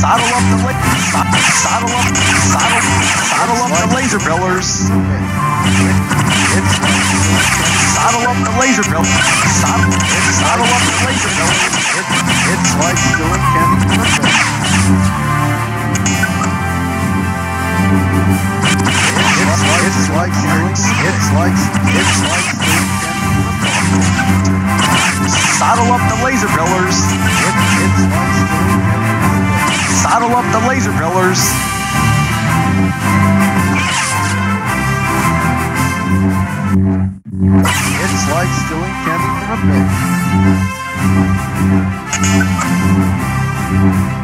Saddle up the la- saddle up, saddle, saddle up the laser billers. Saddle up the laser billers. Saddle, saddle up the laser pillars. It's like doing candy It's like hearing, it's like, it's like Saddle up the laser billers. It, it's like Saddle up the laser pillars. It's like stealing candy from a bin.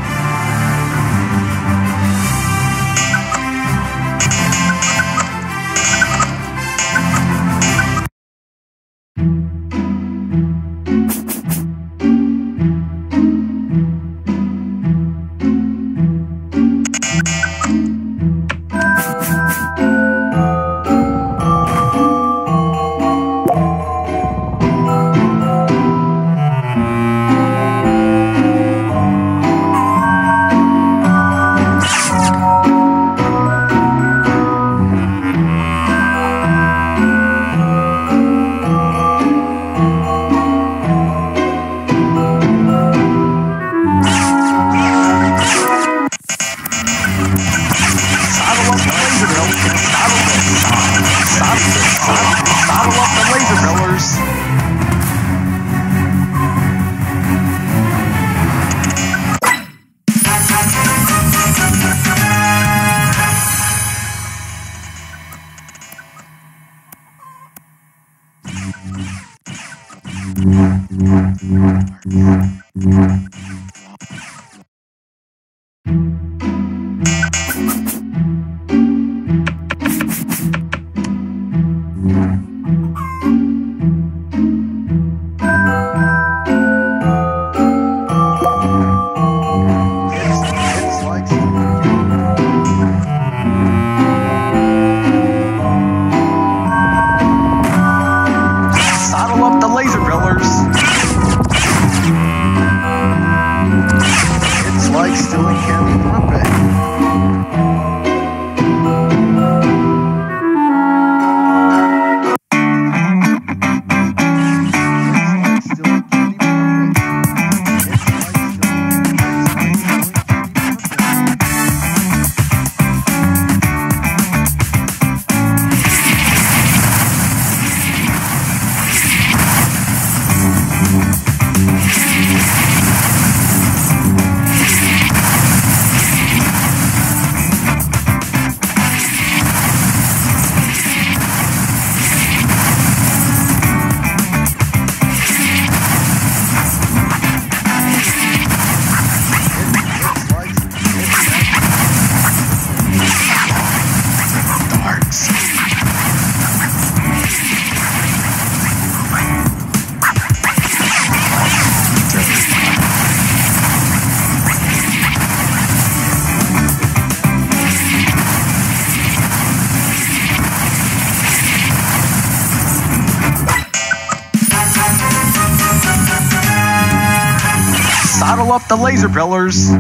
up the laser pillars.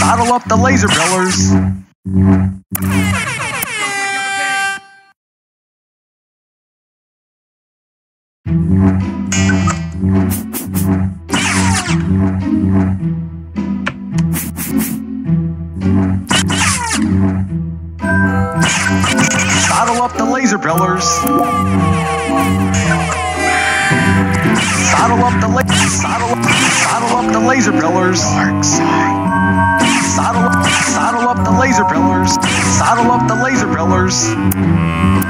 Bottle up the laser pillars. Bottle up the laser pillars. Saddle up the laser, saddle up, saddle up the laser pillars. Dark side. Saddle up, saddle up the laser pillars. Saddle up the laser pillars.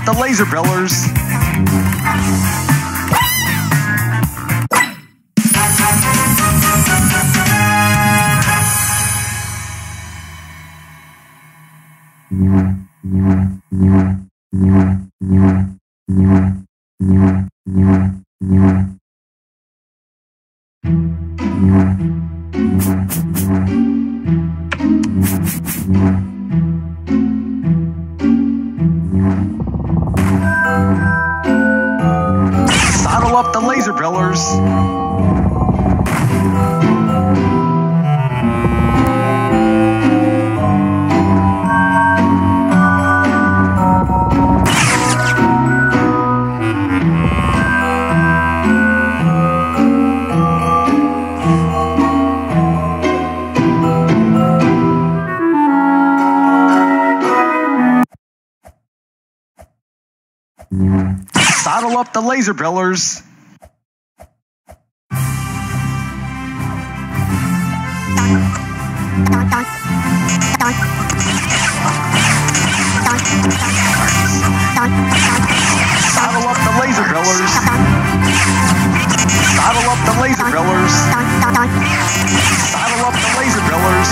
off the laser brillers. Up the laser pillars. Saddle up the laser pillars. Saddle up the laser pillars. Saddle up the laser pillars.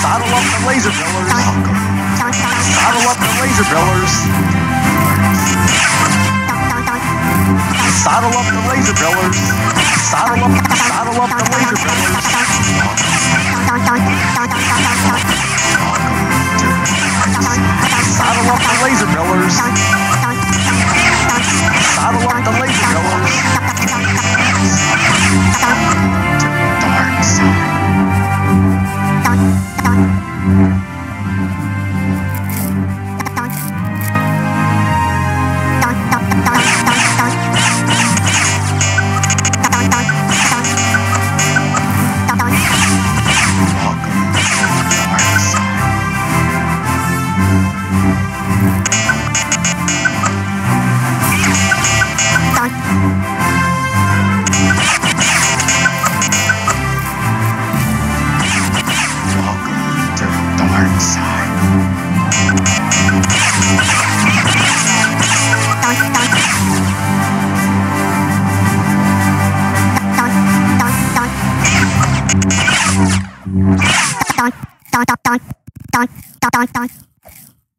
Saddle up the laser pillars. Saddle up the laser pillars. Saddle up the laser pillars. Saddle up, saddle up the laser pillars. Saddle up the laser pillars.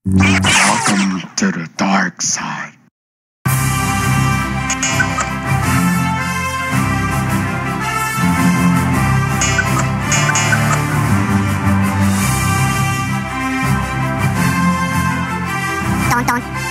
Welcome to the dark side. Dun, dun.